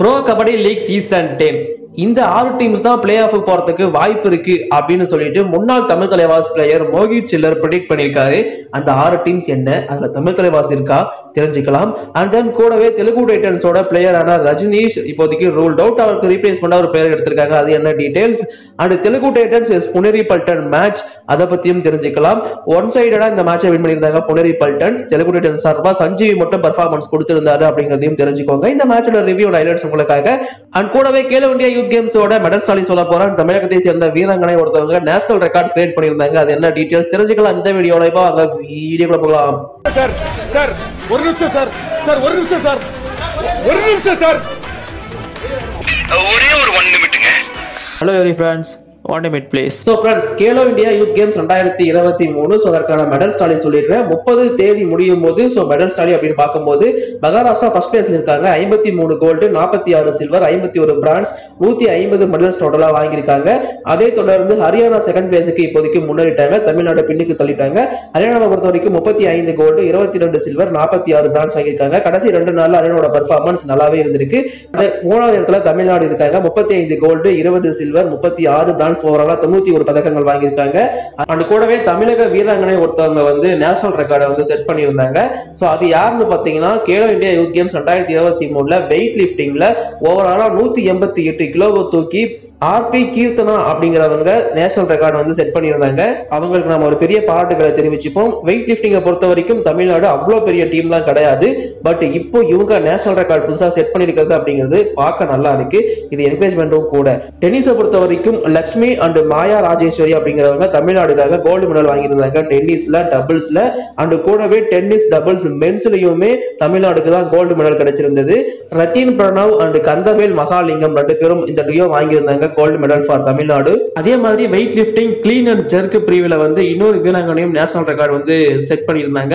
Pro Kabaddi league season ten இந்த ஆறு teams தான் பிளே ஆஃப் போறதுக்கு வாய்ப்பு இருக்கு அப்படின்னு சொல்லிட்டு முன்னாள் Tamil Thalaivas player Mohit chiller predict பண்ணியிருக்காரு. அந்த ஆறு டீம்ஸ் என்ன? அதுல தமிழ் தலைவாஸ் இருக்கா? தெரிஞ்சுக்கலாம். அண்ட் தென் கூடவே தெலுங்கு டைட்டன்ஸோட பிளேயரான ரஜினிஷ் இப்போதைக்கு ரூல்ட் அவுட் அவருக்கு ரீப்ளேஸ்மெண்டா ஒரு பிளேயர் எடுத்திருக்காங்க. அது என்ன details and Telugu Titans vs Puneri Paltan match அதை பத்தியும் தெரிஞ்சுக்கலாம். ஒன் சைடடா இந்த மேட்சை வின் பண்ணியிருந்தாங்க புனேரி பல்டன் தெலுங்கு டைட்டன்ஸ் சார்பா சஞ்சீவி மட்டும் பர்ஃபார்மன்ஸ் கொடுத்திருந்தாரு அப்படிங்கிறதையும் தெரிஞ்சுக்கோங்க. இந்த மேட்சோட ரிவ்யூ ஹைலைட்ஸ் உங்களுக்காக. அண்ட் கூடவே கேலோ இந்தியா யூத் கேம்ஸோட மெடல் ஸ்டாலி சொல்ல போறேன். தமிழகத்தை சேர்ந்த வீராங்கனை ஒருத்தவங்க நேஷனல் ரெக்கார்ட் கிரியேட் பண்ணியிருந்தாங்க. அது என்ன டீடைல்ஸ் தெரிஞ்சுக்கலாம். இந்த வீடியோல இப்போ அங்க வீடியோக்குள்ள போகலாம். சார் சார் ஒரு நிமிஷம் சார். சார் ஒரு நிமிஷம் சார். ஒரு நிமிஷம் சார். ஒரே ஒரு one நிமிட்டுங்க hello every friends one place so friends Khelo India Youth Games ரெண்டாயிரத்தி இருபத்தி மூணு ஸோ அதற்கான மெடல் ஸ்டாலி சொல்லிடுறேன் முப்பது தேதி முடியும் போது ஸோ மெடல் ஸ்டாலி அப்படின்னு பார்க்கும்போது மகாராஷ்டிரா ஃபர்ஸ்ட் பிளேஸ்ல இருக்காங்க. ஐம்பத்தி மூணு கோல்டு நாற்பத்தி ஆறு சில்வர் ஐம்பத்தி ஒரு பிரான்ஸ் நூத்தி ஐம்பது மெடல்ஸ் டோட்டலா வாங்கியிருக்காங்க. அதே தொடர்ந்து ஹரியானா செகண்ட் பிளேஸுக்கு இப்போதைக்கு முன்னேறிட்டாங்க. தமிழ்நாடு பின்னுக்கு தள்ளிட்டாங்க. ஹரியானாவை பொறுத்த வரைக்கும் முப்பத்தி ஐந்து கோல்டு இருபத்தி ரெண்டு சில்வர் நாற்பத்தி ஆறு பிரான்ஸ் வாங்கியிருக்காங்க. கடைசி ரெண்டு நாள் ஹரியானோட பர்ஃபார்மன்ஸ் நல்லாவே இருந்திருக்கு. மூணாவது இடத்துல தமிழ்நாடு இருக்காங்க. முப்பத்தி ஐந்து கோல்டு இருபது சில்வர் முப்பத்தி ஆறு பிரான்ஸ் ஓவராலா தொண்ணூத்தி ஒரு பதக்கங்கள் வாங்கியிருக்காங்க. அண்ட் கூடவே தமிழக வீராங்கனை ஒருத்தவங்க வந்து நேஷனல் ரெக்கார்டை வந்து செட் பண்ணியிருந்தாங்க. ஸோ அது யாருன்னு பாத்தீங்கன்னா கேலோ இந்தியா யூத் கேம்ஸ் ரெண்டாயிரத்தி இருபத்தி மூணுல வெயிட் லிஃப்டிங்ல ஓவராலா நூத்தி எண்பத்தி எட்டு கிலோவை தூக்கி ஆர்பி கீர்த்தனா அப்படிங்கிறவங்க நேஷனல் ரெக்கார்டு வந்து செட் பண்ணியிருந்தாங்க. அவங்களுக்கு நம்ம ஒரு பெரிய பாராட்டுகளை தெரிவிச்சுப்போம். வெயிட் லிஃப்டிங்கை பொறுத்த வரைக்கும் தமிழ்நாடு அவ்வளோ பெரிய டீம்லாம் கிடையாது. பட் இப்போ இவங்க நேஷனல் ரெக்கார்டு புதுசாக செட் பண்ணியிருக்கிறது அப்படிங்கிறது பார்க்க நல்லா இருக்கு. இது என்கரேஜ்மெண்ட்டும் கூட. டென்னிஸை பொறுத்த வரைக்கும் லக்ஷ்மி அண்ட் மாயா ராஜேஸ்வரி அப்படிங்கிறவங்க தமிழ்நாடுக்காக கோல்டு மெடல் வாங்கியிருந்தாங்க. டென்னிஸ்ல டபுள்ஸ்ல அண்ட் கூடவே டென்னிஸ் டபுள்ஸ் மென்ஸ்லயுமே தமிழ்நாடுக்கு தான் கோல்டு மெடல் கிடைச்சிருந்தது. ரத்தீன் பிரணவ் அண்ட் கந்தவேல் மகாலிங்கம் ரெண்டு பேரும் இந்த டியோ வாங்கியிருந்தாங்க. கோல்டு மெடல் ஃபார் தமிழ்நாடு அதே மாதிரி weight lifting clean and jerk பிரிவில் வந்து இன்னொரு வீராங்கனையும் நேஷனல் ரெக்கார்டு வந்து செட் பண்ணியிருந்தாங்க.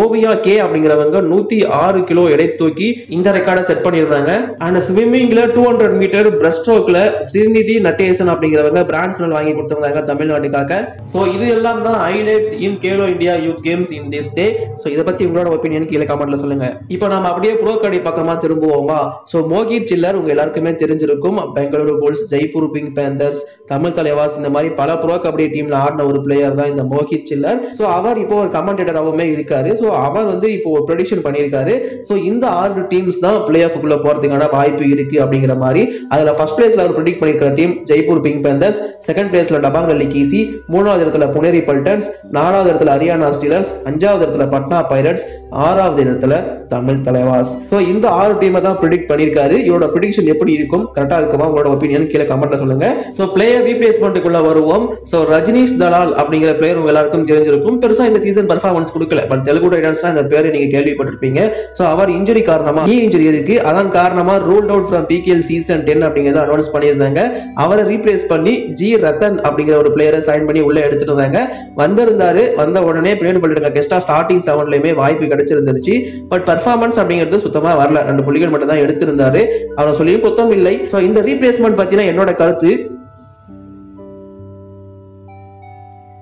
ஓவியா கே அப்படிங்கிறவங்க நூத்தி ஆறு கிலோ எடை தூக்கி இந்த ரெக்கார்டை செட் பண்ணியிருந்தாங்க. அண்ட் ஸ்விம்மிங்ல டூ ஹண்ட்ரட் மீட்டர் பிரஸ்ட் ஸ்ட்ரோக்ல ஸ்ரீநிதி நட்டேசன் அப்படிங்கிறவங்க பிரான்ஸ் மெடல் வாங்கி கொடுத்திருந்தாங்க தமிழ்நாட்டுக்காக. சோ இது எல்லாம் தான் highlights in Khelo India Youth Games in this day so இதை பத்தி உங்களோட ஒப்பீனியன் கீழே கமெண்ட்ல சொல்லுங்க. இப்போ நாம அப்படியே ப்ரோ கடை பக்கமா திரும்புவோமா? சோ மோகித் சில்லர் உங்க எல்லாருக்குமே தெரிஞ்சிருக்கும். Bengaluru Bulls Jaipur Pink Panthers Tamil Thalaivas இந்த மாதிரி பல ப்ரோ கபடி டீம்ல ஆடின ஒரு பிளேயர் தான் இந்த மோகித் சில்லர் ஸோ அவர் இப்போ ஒரு கமெண்டேட்டராகவுமே இருக்காரு. சோ அவர் வந்து இப்போ ஒரு ப்ரொடிக்ஷன் பண்ணியிருக்காரு. சோ இந்த ஆறு டீம்ஸ் தான் பிளே ஆஃபுக்குள்ள போறதுக்கான வாய்ப்பு இருக்கு அப்படிங்கிற மாதிரி. அதுல ஃபர்ஸ்ட் பிளேஸ்ல அவர் predict பண்ணிருக்கிற team Jaipur Pink Panthers second பிளேஸ்ல டபாங் டெல்லி கிசி மூணாவது இடத்துல புனேரி பல்டன்ஸ் நாலாவது இடத்துல ஹரியானா ஸ்டீலர்ஸ் அஞ்சாவது இடத்துல பட்னா பைரட்ஸ் ஆறாவது இடத்துல தமிழ் தலைவாஸ் சோ இந்த ஆறு டீமை தான் ப்ரிடிக்ட் பண்ணிருக்காரு இவரோட ப்ரிடிக்ஷன் எப்படி இருக்கும்? கரெக்டா இருக்குமா? உங்களோட ஒப்பீனியன் கீழே கமெண்ட்ல சொல்லுங்க. சோ பிளேயர் ரீப்ளேஸ்மெண்ட்டுக்குள்ள வருவோம். சோ ரஜினிஷ் தலால் அப்படிங்கிற பிளேயர் உங்க எல்லாருக்கும் தெரிஞ்சிருக்கும். பெருசா இந்த சீசன் பர்ஃபார்மன்ஸ் கொடுக்கல. பட் தெலுங்கு டைட்டன்ஸ் இந்த பேரை நீங்க கேள்விப்பட்டிருப்பீங்க. சோ அவர் இன்ஜுரி காரணமா நீ இன்ஜுரி இருக்கு. அதன் காரணமா ruled out from PKL season ten அப்படிங்கறத அனௌன்ஸ் பண்ணியிருந்தாங்க. அவரை ரீப்ளேஸ் பண்ணி ஜி ரத்தன் அப்படிங்கிற ஒரு பிளேயரை சைன் பண்ணி உள்ள எடுத்துட்டு இருந்தாங்க வந்திருந்தாரு. வந்த உடனே பிளேட் பண்ணிருங்க கெஸ்டா ஸ்டார்டிங் செவன்லயுமே வாய்ப்பு கிடைச்சிருந்துச்சு பட் பர்ஃபார்மன்ஸ் அப்படிங்கிறது சுத்தமா வரல. ரெண்டு புள்ளிகள் மட்டும் தான் எடுத்திருந்தாரு. அவரை சொல்லியும் குத்தம் இல்லை. சோ இந்த ரீப்ளேஸ்மெண்ட் பத்தினா என்னோட கருத்து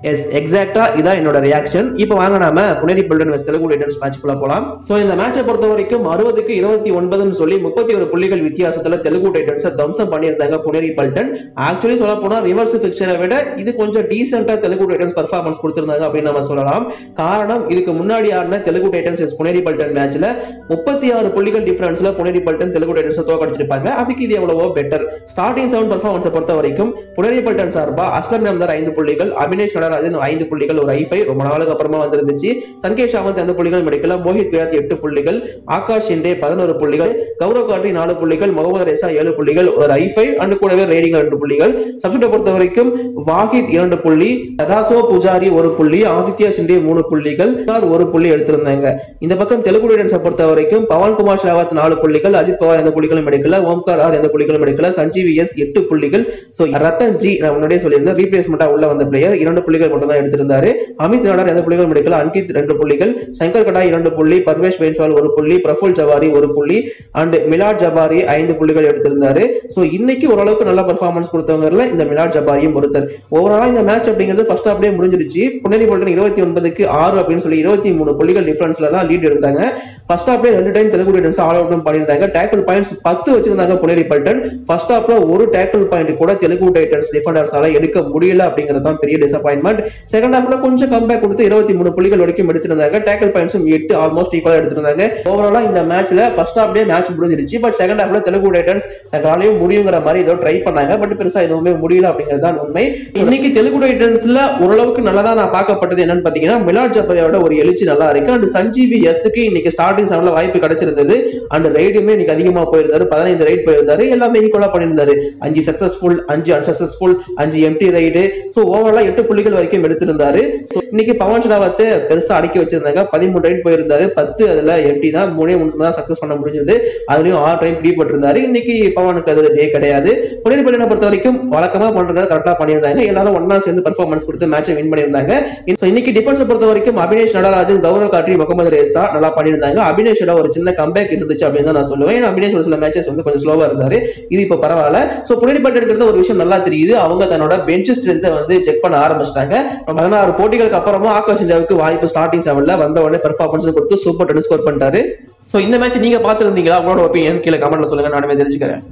எஸ் எக்ஸாக்டா இதான் என்னோட ரியாக்ஷன் இப்போ வாங்க நாம புனேரி பில்டன் வெஸ்ட் தெலுங்கு டைட்டன்ஸ் மேட்ச்க்குள்ள போலாம். சோ இந்த மேட்சை பொறுத்த வரைக்கும் அறுபதுக்கு இருபத்தி ஒன்பதுன்னு சொல்லி முப்பத்தி ஒரு புள்ளிகள் வித்தியாசத்துல தெலுங்கு டைட்டன்ஸ் தம்சம் பண்ணியிருந்தாங்க புனேரி பல்டன். ஆக்சுவலி சொல்ல போனா ரிவர்ஸ் பிக்சரை விட இது கொஞ்சம் டீசென்டா தெலுங்கு டைட்டன்ஸ் பர்ஃபார்மன்ஸ் கொடுத்திருந்தாங்க அப்படின்னு நம்ம சொல்லலாம். காரணம் இதுக்கு முன்னாடி ஆடின தெலுங்கு டைட்டன்ஸ் எஸ் புனேரி பல்டன் மேட்ச்ல முப்பத்தி ஆறு புள்ளிகள் டிஃபரன்ஸ்ல புனேரி பல்டன் தெலுங்கு டைட்டன்ஸ் தோக்கடிச்சிருப்பாங்க. அதுக்கு இது எவ்வளவோ பெட்டர் ஸ்டார்டிங் செவன் பர்ஃபார்மன்ஸை பொறுத்த வரைக்கும் புனேரி பல்டன் சார்பா அஸ்லம் நம்தர் ஐந்து புள்ளிகள் அபினேஷ் நடராஜன் ஐந்து புள்ளிகள் ஒரு ஐஃபை ரொம்ப நாளுக்கு அப்புறமா வந்திருந்துச்சு. சங்கேஷ் சாவந்த் ஐந்து புள்ளிகள் மெடிக்கல மோஹித் குயாத் எட்டு புள்ளிகள். ஆகாஷ் ஷிண்டே பதினோரு புள்ளிகள். கௌரவ் காட்ரி நாலு புள்ளிகள். முகமது ரேசா ஏழு புள்ளிகள். ஒரு ஐஃபை அண்ட் கூடவே ரேடிங் ரெண்டு புள்ளிகள். சப்ஸ்டியூட்டை பொறுத்த வரைக்கும் வாஹித் இரண்டு புள்ளி ததாசோ புஜாரி ஒரு புள்ளி ஆதித்யா ஷிண்டே மூணு புள்ளிகள். ஒரு புள்ளி எடுத்திருந்தாங்க. இந்த பக்கம் தெலுங்கு டைட்டன்ஸை பொறுத்த வரைக்கும் பவன்குமார் குமார் நாலு புள்ளிகள். அஜித் பவார் எந்த புள்ளிகளும் எடுக்கல ஓம்கார் ஆர் எந்த புள்ளிகளும் எடுக்கல சஞ்சீவ் எஸ் எட்டு புள்ளிகள். சோ ரத்தன் ஜி நான் முன்னாடியே சொல்லியிருந்தேன். ரீப்ளேஸ்மெண்ட்டாக உள்ள வந்த பிளேயர் இரண்டு புள்ளிகள் மட்டும் தான் எடுத்திருந்தாரு. அமித் நாடார் எந்த புள்ளிகளும் எடுக்கல அன்கித் ரெண்டு புள்ளிகள். சங்கர் கடாய் இரண்டு புள்ளி. பர்வேஷ் பென்சால் ஒரு புள்ளி. பிரஃபுல் ஜவாரி ஒரு புள்ளி. அண்ட் மிலாட் ஜபாரி ஐந்து புள்ளிகள் எடுத்திருந்தாரு. சோ இன்னைக்கு ஓரளவுக்கு நல்ல பர்ஃபார்மன்ஸ் கொடுத்தவங்கல இந்த மிலாட் ஜபாரியும் ஒருத்தர். ஓவராலா இந்த மேட்ச் அப்படிங்கிறது ஃபர்ஸ்ட் அப்படியே முடிஞ்சிருச்சு புனேரி போல்டன் இருபத்தி ஒன்பதுக்கு ஆறு அப்படின்னு சொல்லி இருபத்தி மூணு புள்ளிகள் டிஃபரன்ஸ்ல தான் லீட் எடுத்தாங்க. ஃபர்ஸ்ட் ஹாப்ல ரெண்டு time Telugu Titans all out பண்ணியிருந்தாங்க. டேக்கிள் பாயிண்ட்ஸ் பத்து வச்சிருந்தாங்க புனேரி பல்டன். ஃபர்ஸ்ட் ஹாப்ல ஒரு டேக்கிள் பாயிண்ட் கூட தெலுங்கு டைட்டன்ஸ் டிஃபெண்டர்ஸால எடுக்க முடியல அப்படிங்கிறது தான் பெரிய டிசப்பாயின்மெண்ட் செகண்ட் ஹாப்ல கொஞ்சம் கம்பேக் கொடுத்து இருபத்தி மூணு புள்ளிகள் வரைக்கும் எடுத்திருந்தாங்க. டேக்கிள் பாயிண்ட்ஸும் எட்டு ஆல்மோஸ்ட் ஈக்குவலா எடுத்திருந்தாங்க. ஓவராலா இந்த மேட்ச்ல ஃபர்ஸ்ட் ஹாப்லேயே மேட்ச் முடிஞ்சிருச்சு. பட் செகண்ட் ஹாப்ல தெலுங்கு டைட்டன்ஸ் தங்களாலையும் முடியுங்கிற மாதிரி ஏதோ ட்ரை பண்ணாங்க. பட் பெருசா எதுவுமே முடியல அப்படிங்கிறது தான் உண்மை. இன்னைக்கு தெலுங்கு டைட்டன்ஸ்ல ஓரளவுக்கு நல்லதா நான் பார்க்கப்பட்டது என்னன்னு பாத்தீங்கன்னா மிலாட் ஜப்பரியோட ஒரு எழுச்சி நல்லா இருக்கு. அண்ட் சஞ்சீவி எஸ்க்கு இன்னைக்கு ஸ்டார்டிங் செவன்ல வாய்ப்பு கிடைச்சிருந்தது. அண்ட் ரைடுமே இன்னைக்கு அதிகமா போயிருந்தாரு. பதினைந்து ரைட் போயிருந்தாரு. எல்லாமே ஈக்குவலா பண்ணியிருந்தாரு. அஞ்சு சக்சஸ்ஃபுல் அஞ்சு அன்சக்சஸ்ஃபுல் அஞ்சு எம்டி ரைடு சோ ஓவராலா எட்டு புள்ளிகள் வரைக்கும் எடுத்திருந்தாரு. So, இன்னைக்கு பவன் ஷராவத்தை பெருசா அடக்கி வச்சிருந்தாங்க. பதிமூணு ரைட் போயிருந்தாரு. பத்து அதுல எம்டி தான். மூணே மூணு தான் சக்சஸ் பண்ண முடிஞ்சது. அதுலயும் ஆறு டைம் பிடிபட்டிருந்தாரு இன்னைக்கு பவனுக்கு அது டே கிடையாது. புனேரி பள்ளியை பொறுத்த வரைக்கும் வழக்கமா பண்றது கரெக்டா பண்ணியிருந்தாங்க. எல்லாரும் ஒன்னா சேர்ந்து பர்ஃபார்மன்ஸ் கொடுத்து மேட்சை வின் பண்ணியிருந்தாங்க. இன்னைக்கு டிஃபென்ஸ் பொறுத்த வரைக்கும் அபினேஷ் நடராஜன் கௌரவ் காட்ரி முகமது ரேசா நல்லா பண்ணியிருந்தாங்க. அபினேஷோட ஒரு சின்ன கம்பேக் இருந்துச்சு அப்படின்னு தான் நான் சொல்லுவேன். ஏன்னா அபினேஷ் ஒரு சில மேட்சஸ் வந்து கொஞ்சம் ஸ்லோவா இருந்தாரு. இது இப்போ பரவாயில்ல. ஸோ புனேரி பட்டேல் ஒரு விஷயம் நல்லா தெரியுது. அவங்க தன்னோட பெஞ்ச் ஸ்ட்ரென்த்தை வந்து செக் பண்ண ஆரம்பிச்சிட்டாங்க. பதினாறு போட்டிகளுக்கு அப்புறமா ஆகாஷ் இந்தியாவுக்கு வாய்ப்பு ஸ்டார்டிங் செவன்ல வந்த உடனே பெர்ஃபார்மன்ஸ் கொடுத்து சூப்பர் டென் ஸ்கோர் பண்ணிட்டாரு. ஸோ இந்த மேட்ச் நீங்க பார்த்துருந்தீங்களா? உங்களோட ஒப்பீனியன் கீழே கமெண்ட்ல சொல்லுங்க. நானுமே தெரிஞ்சுக்கிறேன்.